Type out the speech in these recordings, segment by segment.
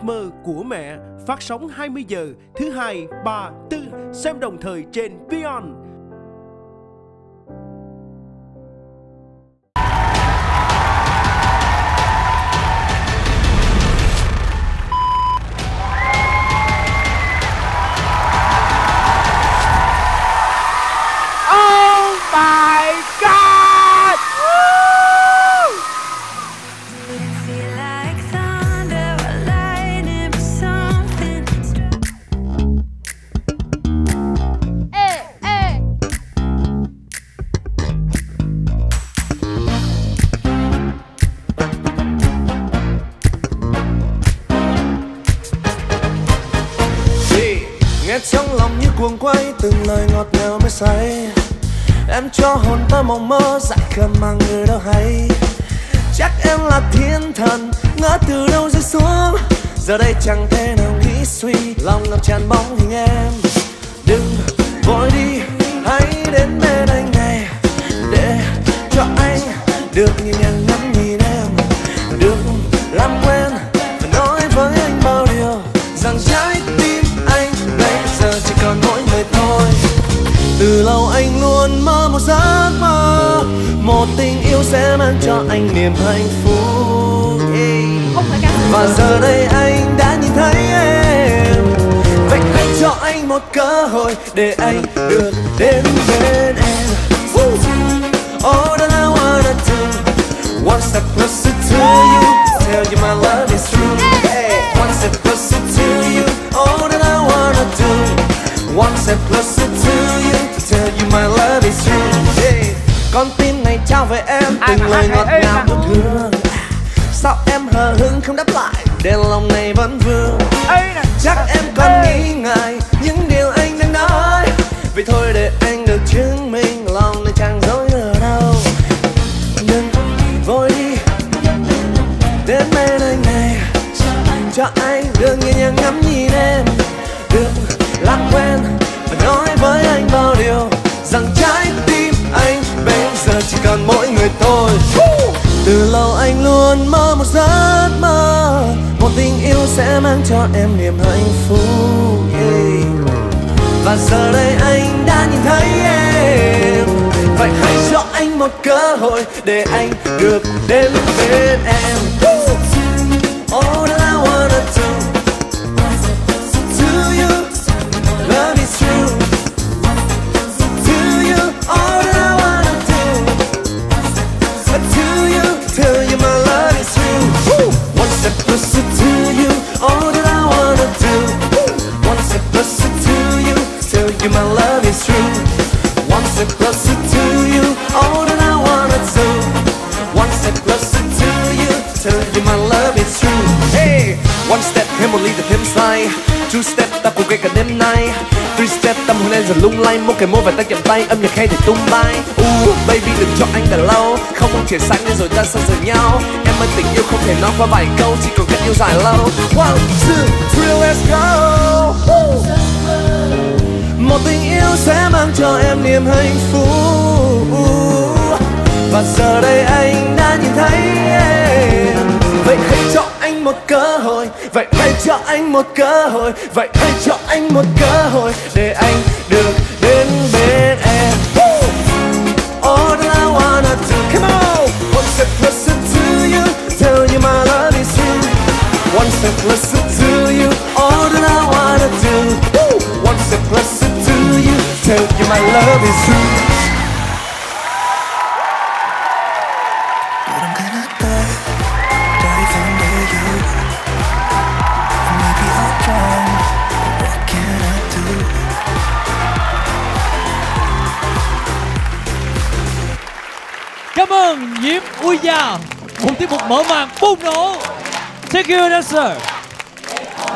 Giấc mơ của mẹ phát sóng 20 giờ thứ hai, ba, tư xem đồng thời trên Vion. Quay từng lời ngọt ngào mới say. Em cho hồn ta mộng mơ, dại khờ mà người đâu hay. Chắc em là thiên thần ngỡ từ đâu rơi xuống? Giờ đây chẳng thể nào nghĩ suy, lòng ngập tràn bóng hình em. Đừng vội đi, hãy đến bên anh này, để cho anh được nhẹ nhàng ngắm từ lâu anh luôn mơ một giấc mơ. Một tình yêu sẽ mang cho anh niềm hạnh phúc. Và giờ đây anh đã nhìn thấy em. Vậy hãy cho anh một cơ hội để anh được đến bên em! All that I wanna do One step closer to you. Tell you my love is true. Hey. One step closer to you. All that I wanna do One step closer to you Con tim này trao về em mà lời ngọt ngào mà- yêu thương. Sao em hờ hững không đáp lại? Để lòng này vẫn vương. Chắc em em niềm hạnh phúc, yeah. Và giờ đây anh đã nhìn thấy em Vậy hãy cho anh một cơ hội Để anh được đến bên em lên rồi lung lay mỗi cái môi và ta chạm tay âm nhạc hay thì tung bay. uh, baby đừng cho anh đợi lâu, không muốn chuyển sang nên rồi ta xa rời nhau. Em ơi tình yêu không thể nói qua vài câu, chỉ còn cách yêu dài lâu. One, two, three, let's go. uh. Một tình yêu sẽ mang cho em niềm hạnh phúc Và giờ đây anh đã nhìn thấy em Vậy hãy chọn anh một cơ hội. Vậy hãy cho anh một cơ hội. Vậy hãy cho anh một cơ hội Để anh được đến bên em. Woo! All that I wanna do, Come on! One step closer to you. Tell you my love is true. One step closer to you. All that I wanna do. Woo! One step closer to you. Tell you my love is true. Ơn Nhiễm Ui Gia Một tiết mục mở màn bùng nổ. Thank you dancer.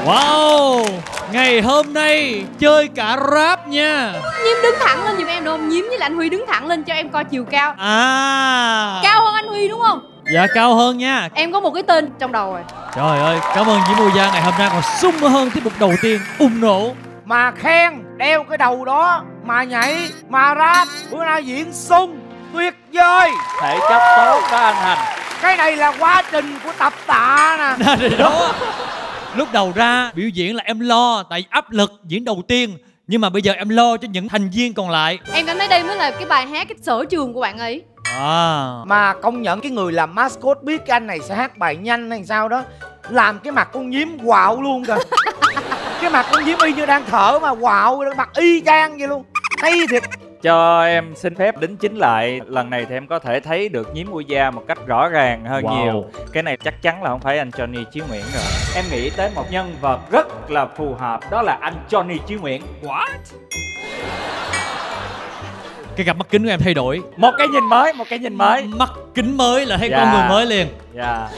Wow Ngày hôm nay chơi cả rap nha. Nhiễm đứng thẳng lên giùm em được không? Nhiễm với lại anh Huy đứng thẳng lên cho em coi chiều cao. À. Cao hơn anh Huy đúng không? Dạ cao hơn nha. Em có một cái tên trong đầu rồi. Trời ơi Cảm ơn Nhiễm Ui Gia ngày hôm nay còn sung hơn tiết mục đầu tiên Bùng nổ. Mà khen đeo cái đầu đó Mà nhảy Mà rap Bữa nay diễn sung Tuyệt vời. Thể chất tốt đó anh Hành. Cái này là quá trình của tập tạ nè. Đó. Lúc đầu ra biểu diễn là em lo tại áp lực diễn đầu tiên. Nhưng mà bây giờ em lo cho những thành viên còn lại. Em cảm thấy đây mới là cái bài hát cái sở trường của bạn ấy. À. Mà công nhận cái người làm mascot biết cái anh này sẽ hát bài nhanh hay sao đó Làm cái mặt con nhím quạo luôn kìa. Cái mặt con nhím y như đang thở mà quạo mặt y chang vậy luôn. Hay thiệt Cho em xin phép đính chính lại Lần này thì em có thể thấy được nhím Uya một cách rõ ràng hơn Wow. nhiều. Cái này chắc chắn là không phải anh Johnny Chí Nguyễn rồi. Em nghĩ tới một nhân vật rất là phù hợp Đó là anh Johnny Chí Nguyễn. What? cái cặp mắt kính của em thay đổi. Một cái nhìn mới, một cái nhìn mới. Mắt kính mới là thấy Dạ. con người mới liền. Dạ.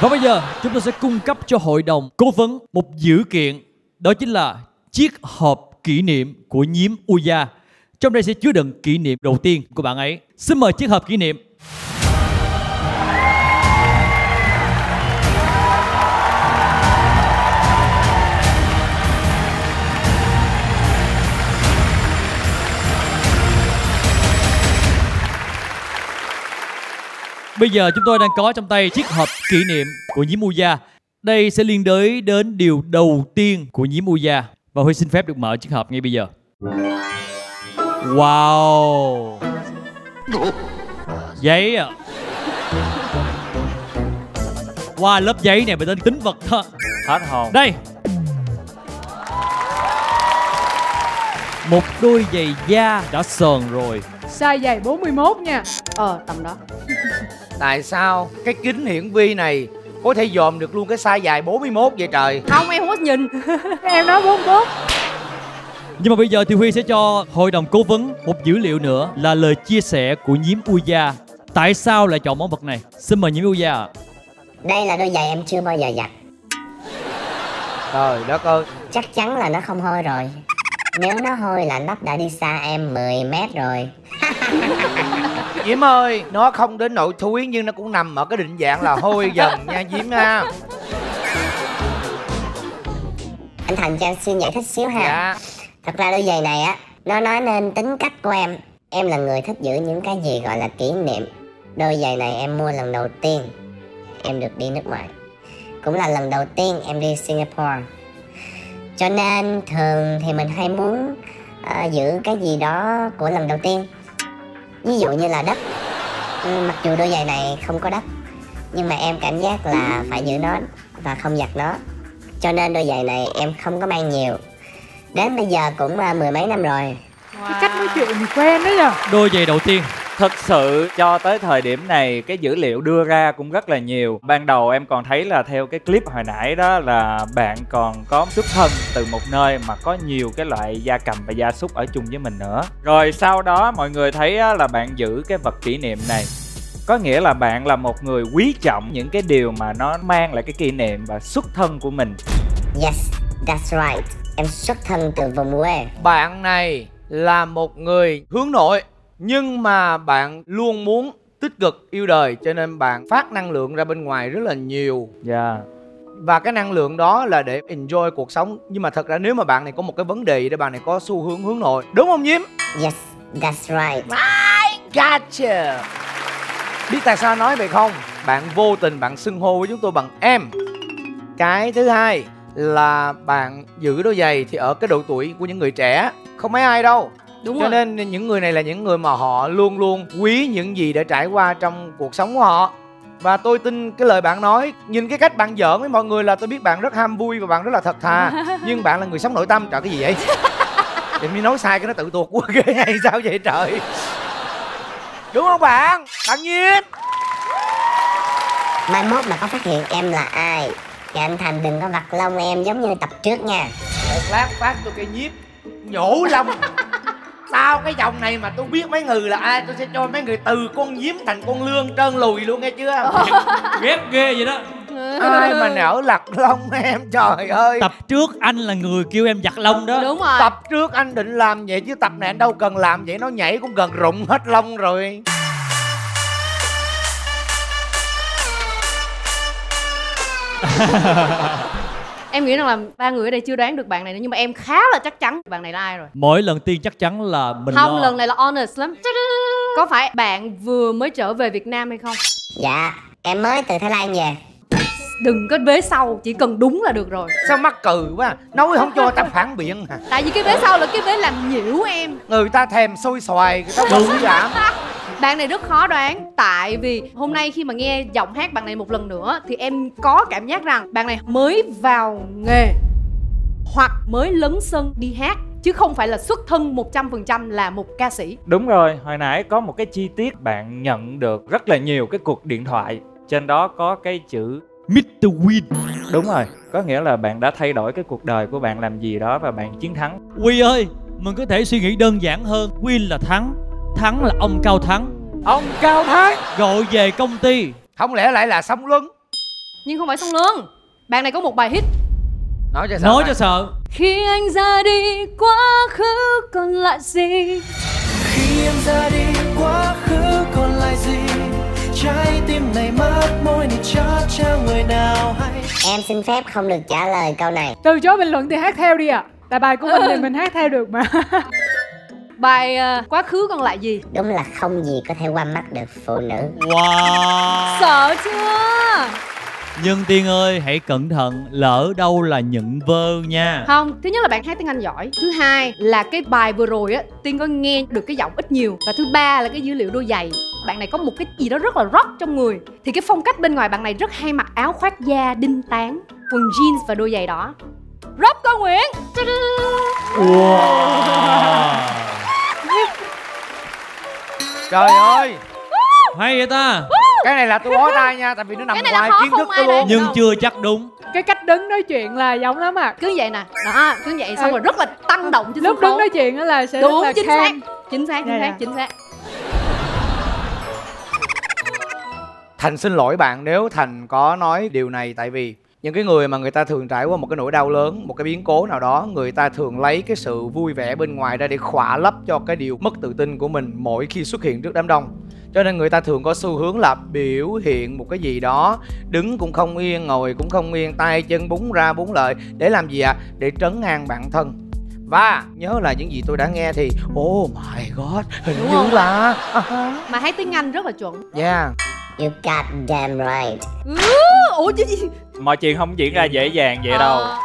Và bây giờ chúng tôi sẽ cung cấp cho hội đồng cố vấn một dữ kiện. Đó chính là chiếc hộp kỷ niệm của nhím Uya trong đây sẽ chứa đựng kỷ niệm đầu tiên của bạn ấy Xin mời chiếc hộp kỷ niệm Bây giờ chúng tôi đang có trong tay chiếc hộp kỷ niệm của nhím Uya. Đây sẽ liên đới đến điều đầu tiên của nhím Uya. Và Huy xin phép được mở chiếc hộp ngay bây giờ. Wow. Giấy à. Qua lớp giấy này phải tên tính vật thôi. Hết hồn Đây. Một đôi giày da đã sờn rồi. Size giày 41 nha Ờ tầm đó Tại sao cái kính hiển vi này Có thể dòm được luôn cái size dài 41 vậy trời Không em không có nhìn Em nói 41 Nhưng mà bây giờ thì Huy sẽ cho hội đồng cố vấn một dữ liệu nữa là lời chia sẻ của nhím Uya. Tại sao lại chọn món vật này? Xin mời nhím Uya ạ. Đây là đôi giày em chưa bao giờ giặt. Trời đất ơi. Chắc chắn là nó không hôi rồi. Nếu nó hôi là nó đã đi xa em 10 mét rồi. Diễm ơi Nó không đến nội thúi nhưng nó cũng nằm ở cái định dạng là hôi dần nha Diễm ha. Anh Thành cho em xin giải thích xíu ha. Dạ Thật ra đôi giày này á Nó nói nên tính cách của em. Em là người thích giữ những cái gì gọi là kỷ niệm. Đôi giày này em mua lần đầu tiên. Em được đi nước ngoài. Cũng là lần đầu tiên em đi Singapore. Cho nên thường thì mình hay muốn uh, giữ cái gì đó của lần đầu tiên. Ví dụ như là đất. Ừ, mặc dù đôi giày này không có đất Nhưng mà em cảm giác là phải giữ nó Và không giặt nó. Cho nên đôi giày này em không có mang nhiều. Đến bây giờ cũng à, mười mấy năm rồi. Cái cách nói chuyện thì quen đấy nhờ. Đôi giày đầu tiên. Thực sự cho tới thời điểm này cái dữ liệu đưa ra cũng rất là nhiều. Ban đầu em còn thấy là theo cái clip hồi nãy đó là bạn còn có xuất thân từ một nơi mà có nhiều cái loại gia cầm và gia súc ở chung với mình nữa. Rồi sau đó mọi người thấy á, là bạn giữ cái vật kỷ niệm này. Có nghĩa là bạn là một người quý trọng những cái điều mà nó mang lại cái kỷ niệm và xuất thân của mình. Yes, that's right Em xuất thân từ vùng quê. Bạn này là một người hướng nội Nhưng mà bạn luôn muốn tích cực yêu đời Cho nên bạn phát năng lượng ra bên ngoài rất là nhiều. Dạ. Và cái năng lượng đó là để enjoy cuộc sống. Nhưng mà thật ra nếu mà bạn này có một cái vấn đề để bạn này có xu hướng hướng nội Đúng không Nhiếm? Yes, that's right. Gotcha. Biết tại sao nói vậy không? Bạn vô tình bạn xưng hô với chúng tôi bằng em. Cái thứ hai là bạn giữ đôi giày thì ở cái độ tuổi của những người trẻ Không mấy ai đâu. Đúng Cho rồi. nên những người này là những người mà họ luôn luôn quý những gì đã trải qua trong cuộc sống của họ. Và tôi tin cái lời bạn nói Nhìn cái cách bạn giỡn với mọi người là tôi biết bạn rất ham vui và bạn rất là thật thà. Nhưng bạn là người sống nội tâm Trời cái gì vậy? Tự nhiên nói sai cái nó tự tuột quá ghê hay sao vậy trời? Đúng không bạn? Bạn Nhiên! Mai mốt mà có phát hiện em là ai Thì anh Thành đừng có vặt lông em giống như tập trước nha. Một lát phát tôi cây nhiếp Nhổ lông. Sau cái dòng này mà tôi biết mấy người là ai Tôi sẽ cho mấy người từ con nhiếm thành con lương trơn lùi luôn nghe chưa? Ghét ghê vậy đó. Ai mà nở lặt lông em trời ơi. Tập trước anh là người kêu em giặt lông đó. Đúng rồi. Tập trước anh định làm vậy chứ tập này anh đâu cần làm vậy Nó nhảy cũng gần rụng hết lông rồi Em nghĩ rằng là ba người ở đây chưa đoán được bạn này nữa Nhưng mà em khá là chắc chắn bạn này là ai rồi. Mỗi lần tiên chắc chắn là mình Không lo. lần này là honest lắm. Có phải bạn vừa mới trở về Việt Nam hay không? Dạ, em mới từ Thái Lan về. Đừng có vế sau chỉ cần đúng là được rồi. Sao mắc cừ quá nói không cho ta phản biện. Hả tại vì cái vế sau là cái vế làm nhiễu em. Người ta thèm xôi xoài người ta Đúng. bự giảm bạn này rất khó đoán tại vì hôm nay khi mà nghe giọng hát bạn này một lần nữa thì em có cảm giác rằng bạn này mới vào nghề hoặc mới lấn sân đi hát chứ không phải là xuất thân 100% là một ca sĩ. Đúng rồi, hồi nãy có một cái chi tiết bạn nhận được rất là nhiều cái cuộc điện thoại Trên đó có cái chữ Mr. Win. Đúng rồi, có nghĩa là bạn đã thay đổi cái cuộc đời của bạn làm gì đó và bạn chiến thắng. Huy ơi Mình có thể suy nghĩ đơn giản hơn. Win là Thắng Thắng là ông Cao Thắng. Ông Cao Thắng. Gọi về công ty. Không lẽ lại là sóng luân? Nhưng không phải song lương bạn này có một bài hit. Nói cho sợ Nói cho sợ. Khi anh ra đi quá khứ còn lại gì? Khi em ra đi quá khứ còn lại gì? Trái tim này mất môi này chót trao người nào hay? Em xin phép không được trả lời câu này. Từ chối bình luận thì hát theo đi ạ. Tại bài của mình thì mình hát theo được mà bài ờ, quá khứ còn lại gì? Đúng là không gì có thể qua mắt được phụ nữ. Wow. Sợ chưa? Nhân Tiên ơi hãy cẩn thận Lỡ đâu là nhận vơ nha. Không thứ nhất là bạn hát tiếng anh giỏi. Thứ hai là cái bài vừa rồi á tiên có nghe được cái giọng ít nhiều. Và thứ ba là cái dữ liệu đôi giày. Bạn này có một cái gì đó rất là rock trong người. Thì cái phong cách bên ngoài bạn này rất hay mặc áo khoác da đinh tán quần jeans và đôi giày đỏ rock cô nguyễn! Wow trời ơi! Hay vậy ta? Cái này là tôi bó tay nha tại vì nó nằm Cái này là ngoài kiến thức tôi luôn. Nhưng đâu. chưa chắc đúng. Cái cách đứng nói chuyện là giống lắm ạ. Cứ vậy nè. Đó cứ vậy xong rồi rất là tăng động trên Lúc đứng nói chuyện á là sẽ đúng rất là chính calm. xác. Chính xác chính xác chính xác. Thành xin lỗi bạn nếu thành có nói điều này tại vì những cái người mà người ta thường trải qua một cái nỗi đau lớn một cái biến cố nào đó người ta thường lấy cái sự vui vẻ bên ngoài ra để khỏa lấp cho cái điều mất tự tin của mình mỗi khi xuất hiện trước đám đông. Cho nên người ta thường có xu hướng là biểu hiện một cái gì đó đứng cũng không yên ngồi cũng không yên tay chân búng ra búng lại để làm gì ạ? Để trấn an bản thân. Và nhớ là những gì tôi đã nghe thì oh my god hình Đúng như không? là mà hát tiếng anh rất là chuẩn. Yeah. You got damn right. Ừ, ủa chứ gì Mọi chuyện không diễn ra dễ dàng vậy đâu. Ờ,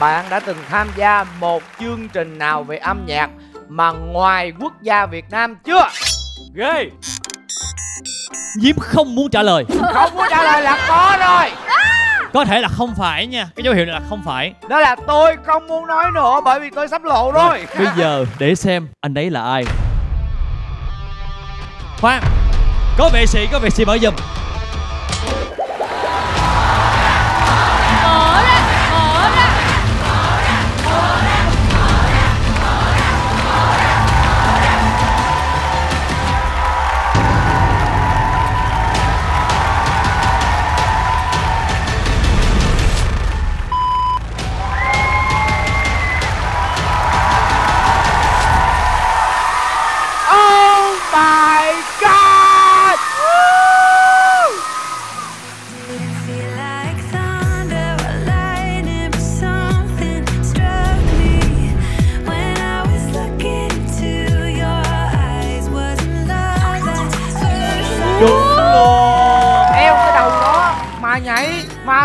Bạn đã từng tham gia một chương trình nào về âm nhạc mà ngoài quốc gia Việt Nam chưa? Ghê. Diễm không muốn trả lời. Không muốn trả lời là có rồi. Có thể là không phải nha. Cái dấu hiệu này là không phải. Đó là tôi không muốn nói nữa bởi vì tôi sắp lộ rồi. Bây giờ để xem anh ấy là ai. Khoan. Có vệ sĩ, có vệ sĩ mở giùm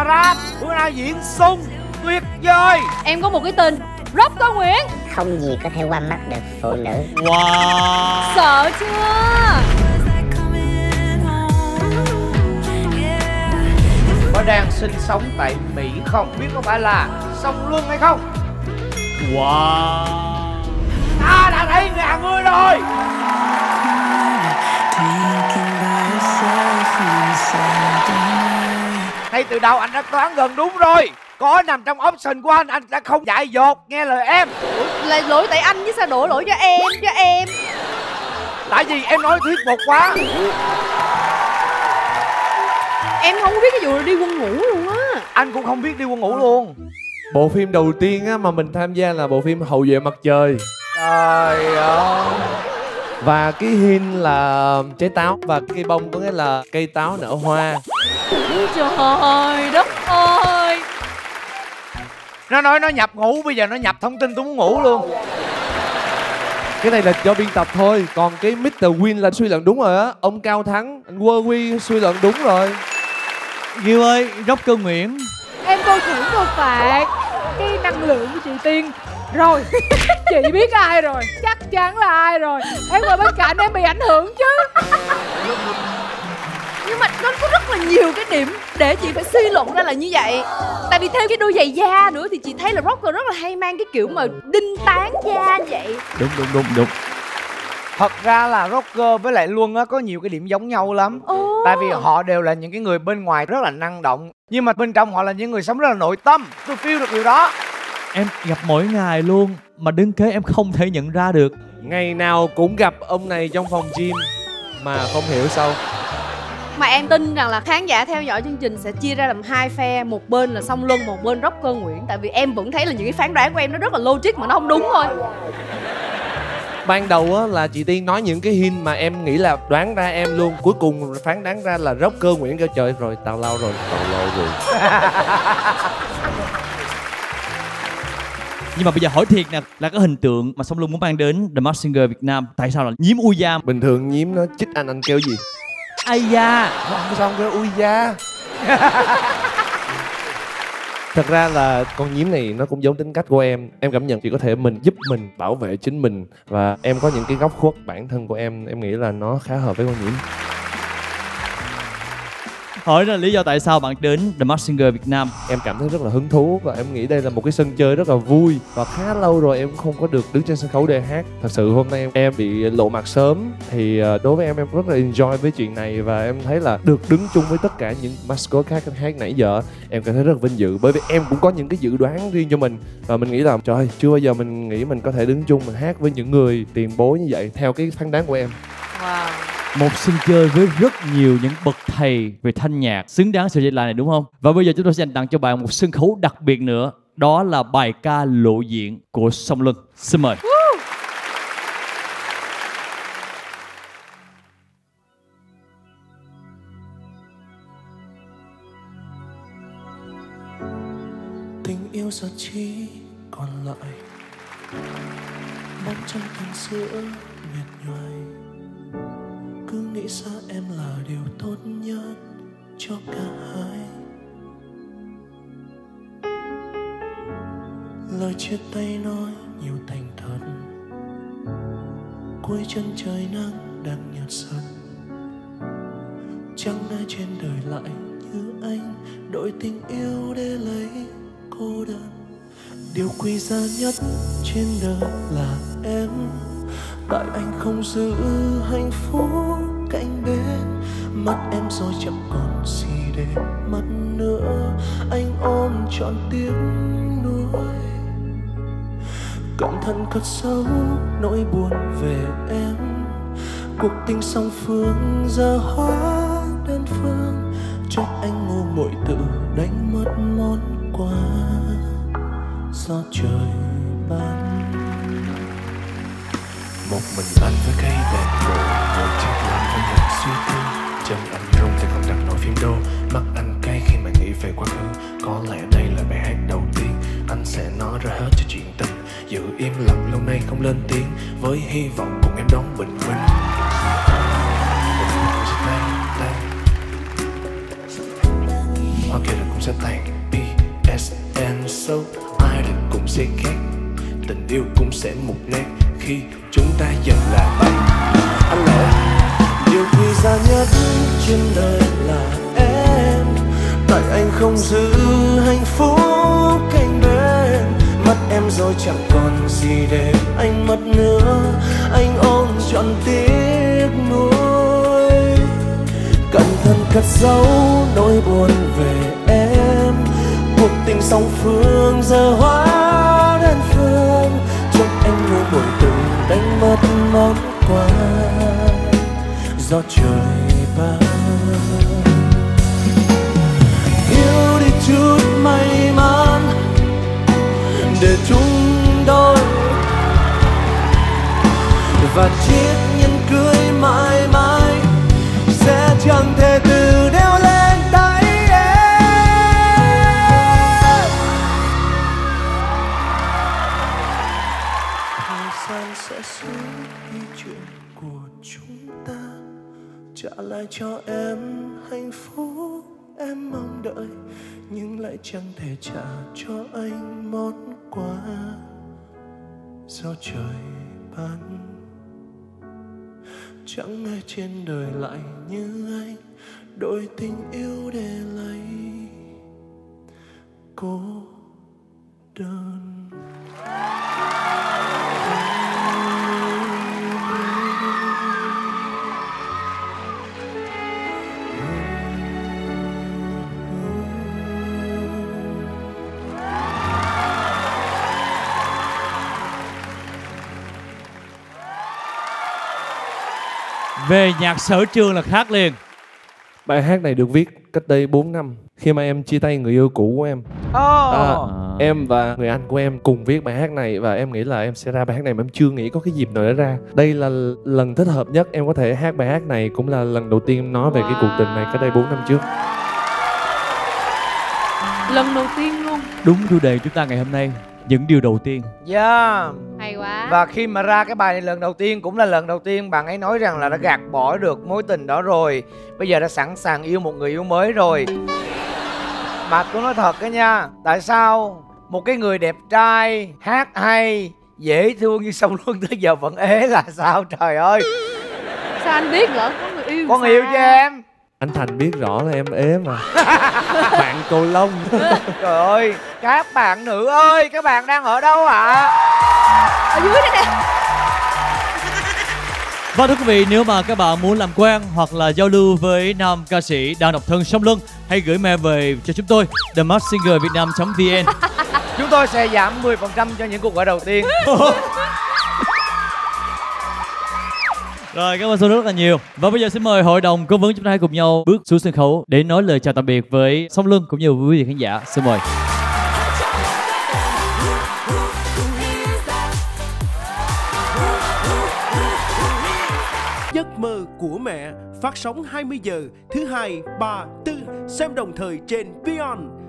rap bữa nay diễn sung tuyệt vời. em có một cái tên rock cô nguyễn Không gì có thể qua mắt được phụ nữ Wow sợ chưa. Có đang sinh sống tại Mỹ không? Biết có phải là sông Luân hay không? Wow Ta đã thấy người từ đầu anh đã đoán gần đúng rồi. Có nằm trong option của anh, anh đã không dại dột nghe lời em. là lỗi tại anh chứ sao đổ lỗi cho em cho em Tại vì em nói thuyết phục quá. em không biết cái vụ đi quân ngũ luôn á Anh cũng không biết đi quân ngũ luôn. Bộ phim đầu tiên á, mà mình tham gia là bộ phim Hậu vệ mặt trời Trời ơi. Và cái hin là trái táo Và cây bông có nghĩa là cây táo nở hoa. Trời đất ơi. Nó nói nó nhập ngủ bây giờ nó nhập thông tin tôi muốn ngủ luôn. cái này là do biên tập thôi còn cái Mr. Win là suy luận đúng rồi á. Ông cao thắng anh quơ quy suy luận đúng rồi. Ghiêu ơi Rocker Nguyễn. Em coi thưởng cô phạt cái năng lượng của chị tiên rồi chị biết ai rồi chắc chắn là ai rồi. Em ngồi bên cạnh em bị ảnh hưởng chứ. Nhưng mà nó có rất là nhiều cái điểm để chị phải suy luận ra là như vậy. Tại vì theo cái đôi giày da nữa thì chị thấy là rocker rất là hay mang cái kiểu mà đinh tán da vậy. Đúng đúng đúng đúng. Thật ra là rocker với lại luân á có nhiều cái điểm giống nhau lắm. Ồ. tại vì họ đều là những cái người bên ngoài rất là năng động nhưng mà bên trong họ là những người sống rất là nội tâm. Tôi feel được điều đó Em gặp mỗi ngày luôn Mà đứng kế em không thể nhận ra được. Ngày nào cũng gặp ông này trong phòng gym mà không hiểu sao. Mà em tin rằng là khán giả theo dõi chương trình sẽ chia ra làm hai phe một bên là song luân một bên rocker nguyễn. Tại vì em vẫn thấy là những cái phán đoán của em nó rất là logic mà nó không đúng thôi. Ban đầu á là chị tiên nói những cái hint mà em nghĩ là đoán ra em luôn. Cuối cùng phán đoán ra là rocker nguyễn kêu trời rồi tào lao rồi tào lao rồi Nhưng mà bây giờ hỏi thiệt nè Là cái hình tượng mà Song Luân muốn mang đến The Masked Singer Việt Nam Tại sao là nhím ui da bình thường nhím nó chích anh anh kêu gì? Ai da! Không sao kêu ui da thật ra là con nhím này nó cũng giống tính cách của em. Em cảm nhận chỉ có thể mình giúp mình bảo vệ chính mình. Và em có những cái góc khuất bản thân của em. Em nghĩ là nó khá hợp với con nhím Hỏi là lý do tại sao bạn đến The Masked Singer Việt Nam. Em cảm thấy rất là hứng thú và em nghĩ đây là một cái sân chơi rất là vui. Và khá lâu rồi em không có được đứng trên sân khấu để hát. Thật sự hôm nay em, em bị lộ mặt sớm. Thì ờ, đối với em em rất là enjoy với chuyện này và em thấy là được đứng chung với tất cả những mascot khác hát nãy giờ em cảm thấy rất là vinh dự. Bởi vì em cũng có những cái dự đoán riêng cho mình và mình nghĩ là trời ơi, chưa bao giờ mình nghĩ mình có thể đứng chung mình hát với những người tiền bối như vậy theo cái phán đoán của em. Wow một sân chơi với rất nhiều những bậc thầy về thanh nhạc Xứng đáng sự danh lại này, đúng không? Và bây giờ chúng tôi sẽ dành tặng cho bạn một sân khấu đặc biệt nữa. Đó là bài ca lộ diện của Song Luân Xin mời. Tình yêu giờ chỉ còn lại, bóng trong tan sữa nhạt nhòa nghĩ xa em là điều tốt nhất cho cả hai. Lời chia tay nói nhiều thành thật. Cuối chân trời nắng đang nhạt dần. Chẳng ai trên đời lại như anh đổi tình yêu để lấy cô đơn. Điều quý giá nhất trên đời là em. Tại anh không giữ hạnh phúc cạnh bên mất em rồi chẳng còn gì để mất nữa. Anh ôm trọn tiếng nuối. Cẩn thận cất giấu nỗi buồn về em. Cuộc tình song phương giờ hóa đơn phương. Trách anh ngu muội tự đánh mất món quà do trời ban. Một mình anh với cây đèn cổ ngồi chiếc làm anh vẫn suy tư chân anh rung thì còn đặt nổi phim đô mắt anh cay khi mà nghĩ về quá khứ có lẽ đây là bài hát đầu tiên anh sẽ nói ra hết cho chuyện tình giữ im lặng lâu nay không lên tiếng với hy vọng cùng em đón bình minh Hoa kia rồi cũng sẽ tan PSN So ai rồi cũng sẽ khác Tình yêu cũng sẽ mục nát khi chúng ta dần là bay xa nhất trên đời là em. Tại anh không giữ hạnh phúc cạnh bên. Mất em rồi chẳng còn gì để anh mất nữa. Anh ôm trọn tiếc nuối. Cẩn thận cất giấu nỗi buồn về em. Cuộc tình song phương giờ hóa đơn phương. Chúc anh ngu buổi từng đánh mất món quà do trời ban. Yêu đi chút may mắn, để chúng đôi và chiếc nhẫn cưới mãi mãi sẽ chẳng thể từ đeo lên tay em. Thời gian sẽ xuống trả lại cho em hạnh phúc, em mong đợi, nhưng lại chẳng thể trả cho anh món quà do trời ban. Chẳng ai trên đời lại như anh đổi tình yêu để lấy cô đơn. Về nhạc sở trường là khác liền Bài hát này được viết cách đây 4 năm khi mà em chia tay người yêu cũ của em. Ồ. À, em và người anh của em cùng viết bài hát này và em nghĩ là em sẽ ra bài hát này mà em chưa nghĩ có cái dịp nào để ra. Đây là lần thích hợp nhất em có thể hát bài hát này cũng là lần đầu tiên em nói về cái cuộc tình này cách đây 4 năm trước. lần đầu tiên luôn Đúng chủ đề chúng ta ngày hôm nay Những điều đầu tiên. Yeah. hay quá. Và khi mà ra cái bài này lần đầu tiên cũng là lần đầu tiên bạn ấy nói rằng là đã gạt bỏ được mối tình đó rồi. Bây giờ đã sẵn sàng yêu một người yêu mới rồi. Mà tôi nói thật cái nha. Tại sao một cái người đẹp trai, hát hay, dễ thương như sông Luân tới giờ vẫn ế là sao trời ơi? Sao anh biết lỡ có người yêu Con sao? yêu cho em Anh Thành biết rõ là em ế mà. Bạn cầu lông. Trời ơi Các bạn nữ ơi Các bạn đang ở đâu ạ ở dưới đây nè Và thưa quý vị, nếu mà các bạn muốn làm quen hoặc là giao lưu với nam ca sĩ đang độc thân song luân, hãy gửi mail về cho chúng tôi themassingervietnam.vn. Chúng tôi sẽ giảm 10% cho những cuộc gọi đầu tiên rồi, cảm ơn Xuân rất là nhiều. Và bây giờ xin mời hội đồng cố vấn chúng ta hãy cùng nhau bước xuống sân khấu để nói lời chào tạm biệt với Song Luân cũng như quý vị khán giả. Xin mời. Giấc mơ của mẹ phát sóng 20 giờ thứ hai, ba, tư xem đồng thời trên Vion.